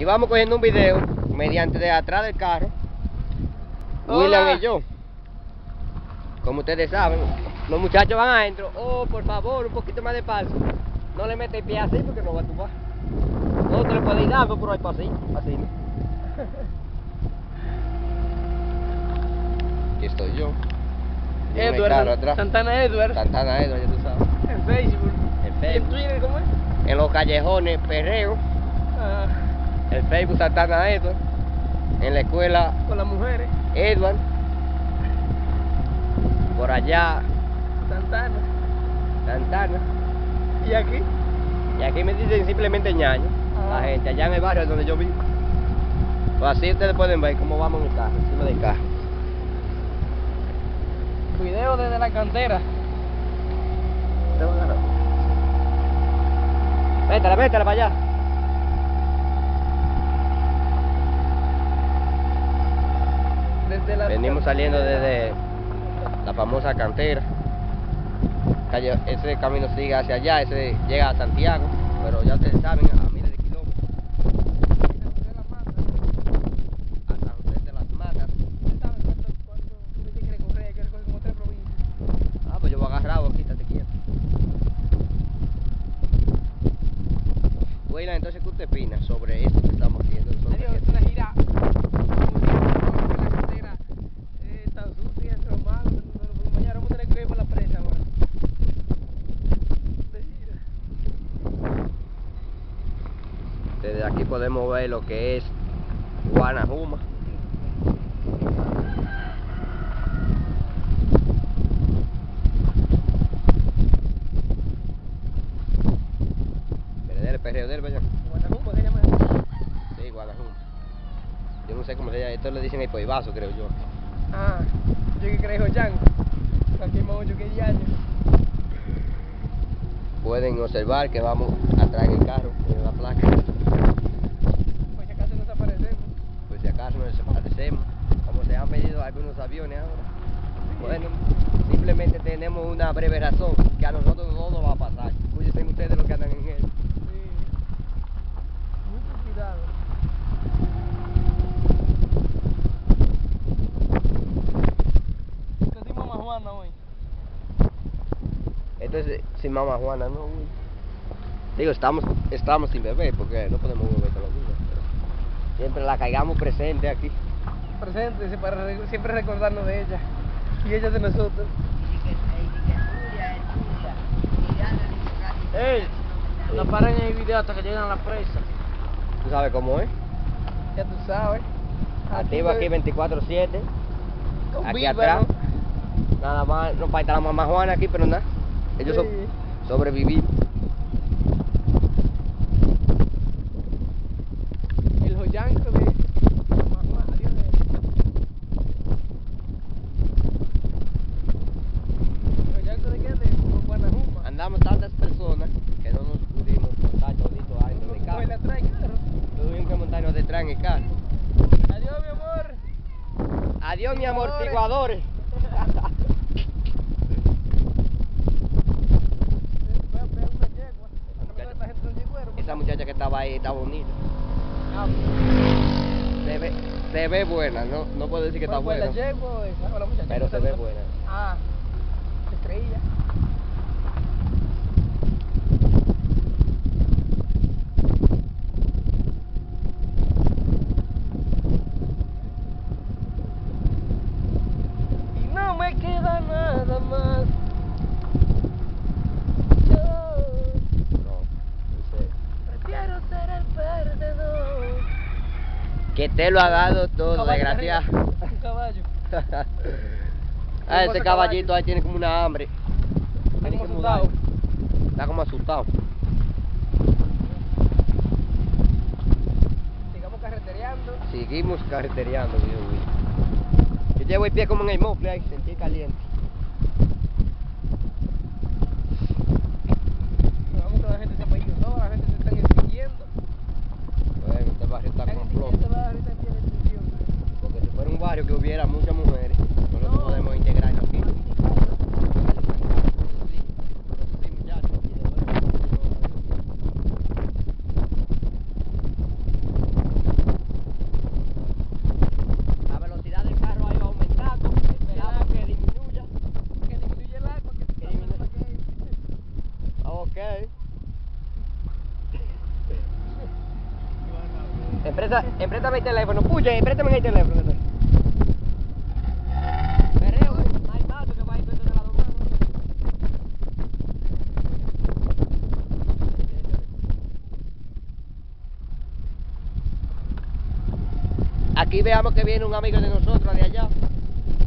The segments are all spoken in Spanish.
Aquí vamos cogiendo un video mediante de atrás del carro. William y yo. Como ustedes saben, los muchachos van adentro. Oh, por favor, un poquito más de paso. No le metes pie así porque no va a tumbar. No te puedes ir dando, pero hay así, así, ¿no? Aquí estoy yo. Edward. Santana Edward, Santana Edward, ya tú sabes. en Facebook. En ¿Y en Facebook. Twitter cómo es? En los callejones, perreo. Ah, El Facebook Santana Edward. En la escuela con las mujeres, Edward. Por allá, Santana. Santana. ¿Y aquí? Y aquí me dicen simplemente ñaño. Ah. La gente allá en el barrio donde yo vivo. Pues así ustedes pueden ver cómo vamos en el carro, encima del carro. Video desde la cantera. Métela, métela para allá. Desde la Venimos saliendo desde la famosa cantera. Calle- ese camino sigue hacia allá, ese llega a Santiago, pero ya ustedes saben, a miles de kilómetros. A San José de las Matas. ¿Sabes cuánto, cuánto tú me tienes que recorrer? Hay que recorrer como tres provincias. Ah, pues yo voy agarrado, quítate quieto. Bueno, entonces, ¿qué usted opina sobre esto que estamos haciendo? Sobre Serio, es esto? una gira muy bien, porque la carretera eh, está sucia, está mal, no, no, no, mañana vamos a tener que ir por la presa ahora. De gira. Desde aquí podemos ver lo que es Guanajuma. Del perreo del vaya. Guanajumbo se llama. Sí, Guanajuma. Yo no sé cómo se llama, esto le dicen el poivazo, creo yo. Ah, yo que creo Jan. Aquí más ocho que diario. Pueden observar que vamos atrás en el carro, en la placa. Pues si acaso nos aparecemos. Pues si acaso como se han pedido algunos aviones ahora. Bueno, simplemente tenemos una breve razón, que a nosotros no nos va a pasar. Cuídense ustedes los que andan en él. Mucho cuidado. Te dimos más Juana hoy. Esto es sin mamá Juana, ¿no? Digo, estamos, estamos sin bebé, porque no podemos beber todos los días. siempre la caigamos presente aquí. Presente sí, para re- siempre recordarnos de ella. Y ella de nosotros. ¡Ey! No paren el video hasta que lleguen a la presa. ¿Tú sabes cómo es? Ya tú sabes. Activo aquí 24-7. Con aquí atrás. ¿no? Nada más, no falta la mamá Juana aquí, pero nada. Ellos Sí. so- sobrevivir. El joyanco de mamá, Dios mío. ¿El joyanco de qué? De Guanajumba. Andamos tantas personas que no nos pudimos montar toditos ahí en el carro. Pues la trae, claro. Tuvimos que montarnos detrás en el carro. Adiós, mi amor. Adiós, mi amortiguadores. Ve- ve una yegua. muchacha. Esta gente son yegüeros. Esa muchacha que estaba ahí está bonita. Ah, Se ve, se ve buena, no, no puedo decir que está ¿cuál fue, buena. ¿La yegua o esa? ¿O la muchacha? Pero se ve buena. Ah, la estrella. Y no me queda nada más. Yo No, dice, prefiero ser el perdedor. Que te lo ha dado todo, desgraciado. Un caballo. ah, ese caballito caballo. ahí tiene como una hambre. Está como asustado. Está como asustado. Sigamos carretereando. Seguimos carretereando, Dios mío. Yo llevo el pie como en el mofle ahí, sentí caliente. Vamos que la gente se ha ido, toda la gente se está extinguiendo. Bueno, este barrio está Están como extinguiendo, flojo. toda la gente está en extinción. Porque si fuera un barrio que hubiera muchas mujeres, nosotros No. podemos integrarnos aquí. Empresa, empréstame el teléfono. Pucha, empréstame el teléfono. que estoy. Perreo, güey. No hay paso que va a ir frente de la domana. Aquí veamos que viene un amigo de nosotros de allá.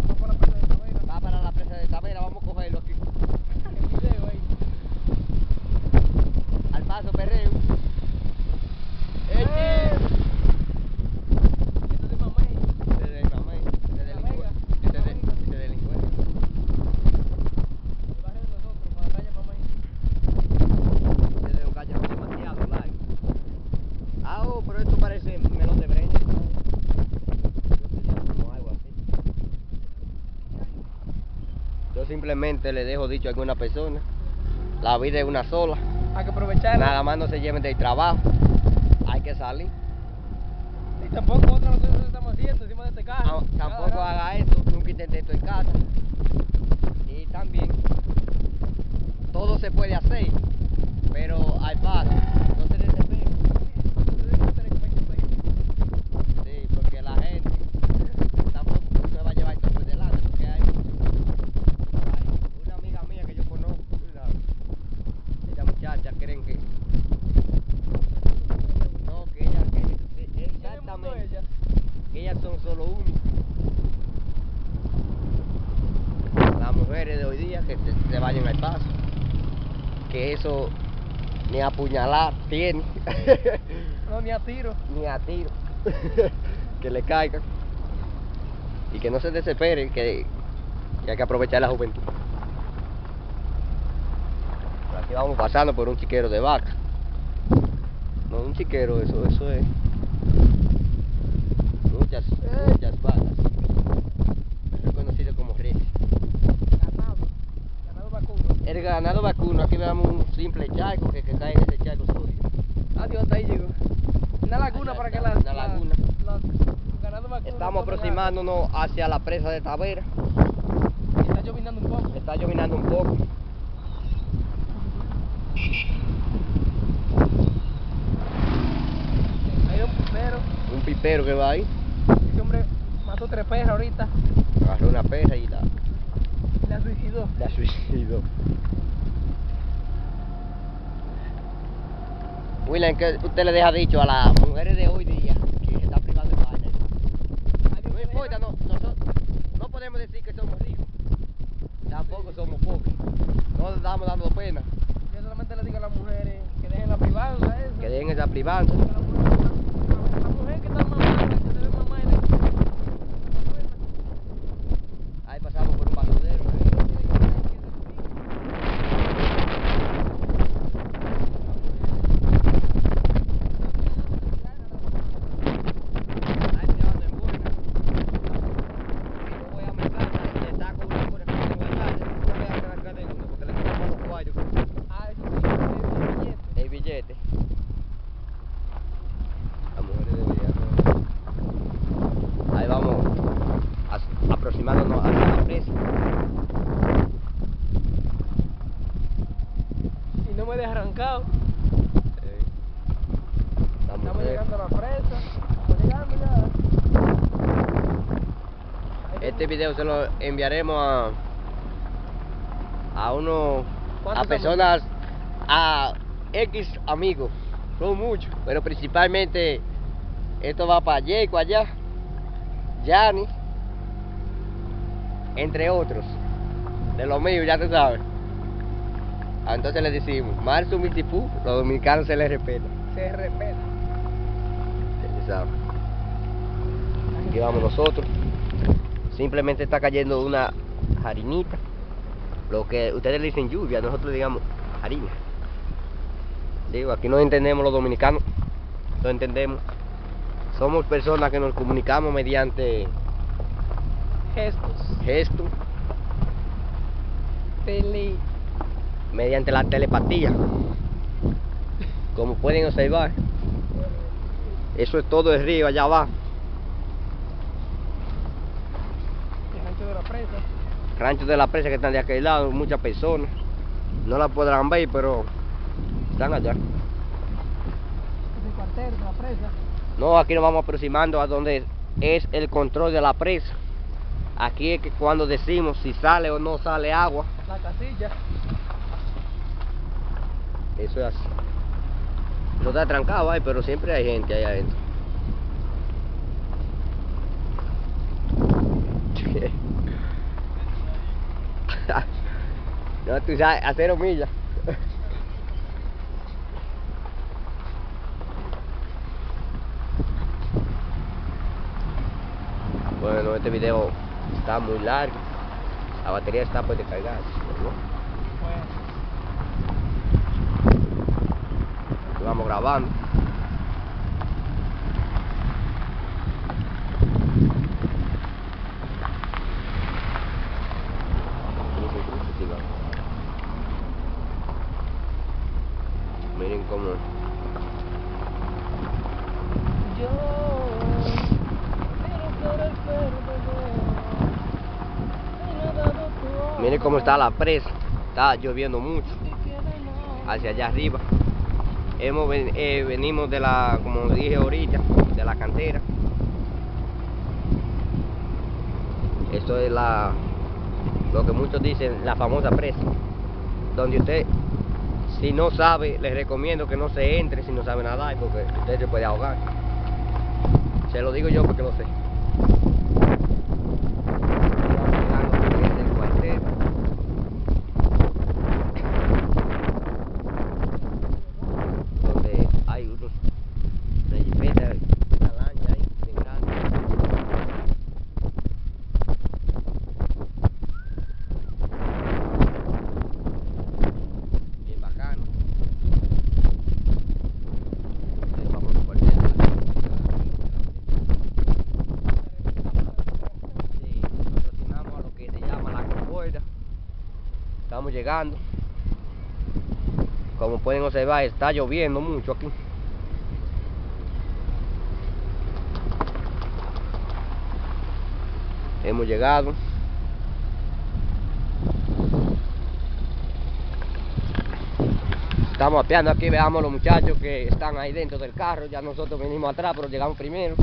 Vamos por la parte de Tavera. Va para la presa de Tavera, vamos a cogerlo aquí. El video ahí. Al paso, perreo. ¡Eh! Esto es de mamey. Este de mamá, este delincuente. Este de- este delincuente. El barrio de nosotros, para la calle mamey. Este de un calle demasiado largo. Ah, oh, pero esto parece melón de breña. Yo sería como algo así. Yo simplemente le dejo dicho a alguna persona, la vida es una sola, Hay que aprovechar. nada más no se lleven del trabajo, hay que salir. Y tampoco otra que estamos haciendo encima de este carro. Ah, tampoco haga eso, nunca intente esto en casa. Y también, todo se puede hacer, pero al paso, no se desespere. Sí, porque la gente tampoco se va a llevar todo por delante, porque hay, hay una amiga mía que yo conozco, una- ella muchacha creen que no, que ella, que, que- ¿Qué le gustó exactamente, ella? que ellas son solo uno. Las mujeres de hoy día que se, vayan al paso, que eso ni apuñalar tiene. No, ni a tiro. ni a tiro que le caigan y que no se desesperen que, que hay que aprovechar la juventud aquí vamos pasando por un chiquero de vaca no un chiquero eso eso es muchas muchas vacas es conocido como res Ganado. Ganado vacuno. el ganado vacuno aquí vemos un simple charco que, que cae en ese charco sucio Adiós, hasta ahí llegó. Una laguna Allá para que está, las. una las- laguna. vacuno estamos aproximándonos hacia la presa de Tavera Está llovinando un poco. Está llovinando un poco. Hay un pupero. Un pipero que va ahí. Ese hombre mató tres perras ahorita. Agarró una perra y la, La suicidó. la suicidó. William, ¿qué usted le deja dicho a las mujeres de hoy día que se están privando de vaina? No importa, no, nosotros no podemos decir que somos ricos. Tampoco somos pobres. No estamos dando pena. Yo solamente le digo a las mujeres que dejen la privanza esa. Que dejen esa privanza. La mujer, que está que se ve mamá en el... Ahí pasamos por un basurero. Ahí me llevan en buena. Y yo voy a mi casa y le saco una buena que tengo allá. y No me hagan acá de uno porque le quitamos los cuadros. Ah, eso sí, es billete. El billete. Las mujeres deberían. ¿no? Ahí vamos as- aproximándonos hacia la presa. Y no me deja arrancado. Eh, la Estamos mujer- llegando a la presa. Estamos llegando ya. Ahí Este video se lo enviaremos a a uno a ¿Cuántos personas a X amigos. Son muchos, pero principalmente esto va para Jaco allá, Yanni, entre otros. De los míos, ya tú sabes. Entonces le decimos, Marzo Mitipú, los dominicanos se les respeta. Se respeta. Aquí vamos nosotros. Simplemente está cayendo una harinita. Lo que ustedes le dicen lluvia, nosotros digamos harina. Digo, aquí no entendemos los dominicanos. No entendemos. Somos personas que nos comunicamos mediante Gestos. gestos, Tele. mediante la telepatía. Como pueden observar, eso es todo el río allá abajo. El ancho de la presa. Ranchos de la presa que están de aquel lado, muchas personas. No la podrán ver, pero están allá. El cuartel de la presa. No, aquí nos vamos aproximando a donde es el control de la presa. Aquí es que cuando decimos si sale o no sale agua, La casilla. eso es así. No está trancado ahí, pero siempre hay gente ahí adentro. no, tú sabes, a cero millas. Bueno, este video está muy largo. La batería está por descargar. ¿no? Vamos grabando. Miren cómo Yo quiero ser el perdedor. Me ha dado tu miren cómo amor. Está la presa. Está lloviendo mucho hacia allá arriba. Hemos eh, venimos de la, como dije ahorita, de la cantera. Esto es la, lo que muchos dicen, la famosa presa. Donde usted, si no sabe, les recomiendo que no se entre si no sabe nadar, porque usted se puede ahogar. Se lo digo yo porque lo sé. Vamos llegando a lo que es el cuartel. donde hay unos una jipeta, una lancha ahí, bien grande. Bien bacano. El famoso cuartel de la Sí, nos aproximamos a lo que se llama la compuerta. Estamos llegando. Como pueden observar, está lloviendo mucho aquí. Hemos llegado. Estamos apeando aquí, veamos los muchachos que están ahí dentro del carro. Ya nosotros venimos atrás, pero llegamos primero.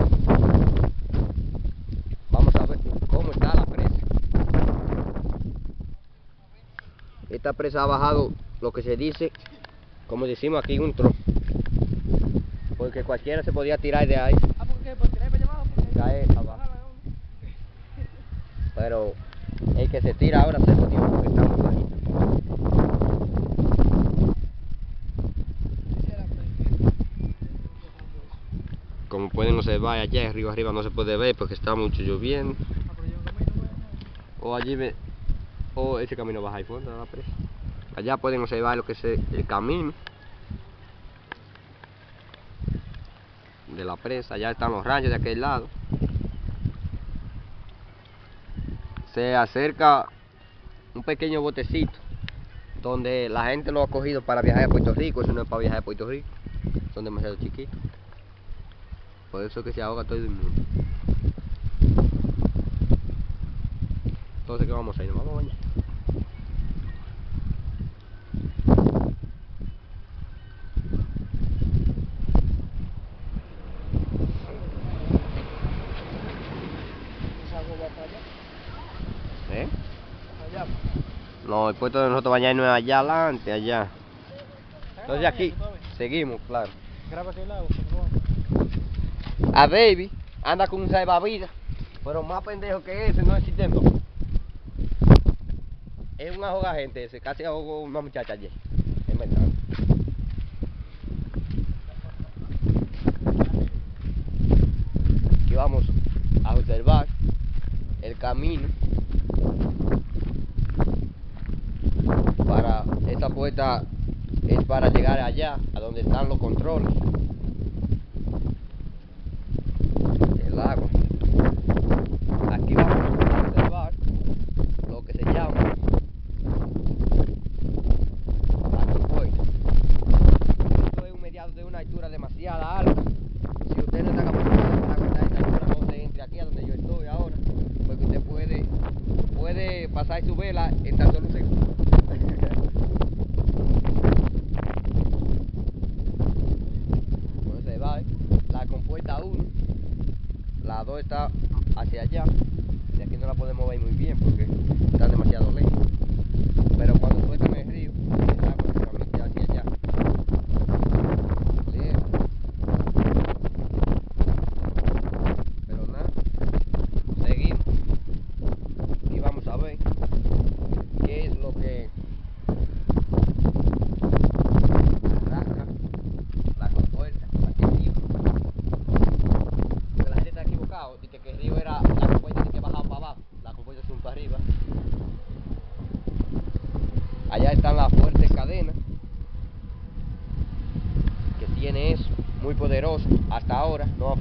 Vamos a ver cómo está la presa. Esta presa ha bajado lo que se dice, como decimos aquí, un tro. Porque cualquiera se podía tirar de ahí, Ah, ¿por qué? ¿Por tirar para abajo? Abajo. Pero el que se tira ahora se jodió porque está muy bajito. Como pueden observar allá arriba arriba no se puede ver porque está mucho lloviendo. Ah. O allí ve, o ese camino baja fondo de la presa. Allá pueden observar lo que es el, el camino de la presa. Allá están los ranchos de aquel lado. Se acerca un pequeño botecito donde la gente lo ha cogido para viajar a Puerto Rico. Eso no es para viajar a Puerto Rico. Son demasiado chiquitos. Por eso que se ahoga todo el mundo. Entonces, ¿qué vamos a ir? ¿Nos vamos a bañar? ¿Eh? No, el puesto de nosotros bañar no allá adelante, allá. Entonces aquí seguimos, claro. A Baby anda con un salvavidas, pero más pendejo que ese no existe en todo. Es un gente ese, casi ahogó una muchacha ayer. En verdad. Aquí vamos a observar el camino para esta puerta es para llegar allá a donde están los controles el lago pasar y su vela en tan solo un segundo. bueno, se va, ¿eh? La compuesta 1, la 2 está hacia allá, y aquí no la podemos ver muy bien porque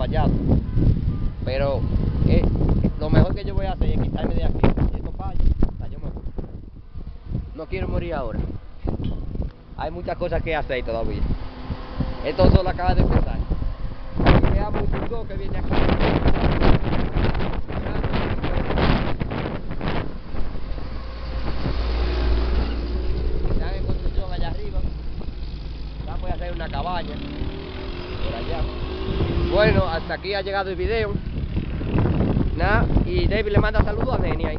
fallado. Pero eh, lo mejor que yo voy a hacer es quitarme de aquí. Si. No quiero morir ahora. Hay muchas cosas que hacer todavía. Esto solo acaba de empezar. Veamos un que viene aquí. Están en construcción allá arriba. Vamos a hacer una cabaña por allá. Bueno, hasta aquí ha llegado el video. Y David le manda saludos a Neni.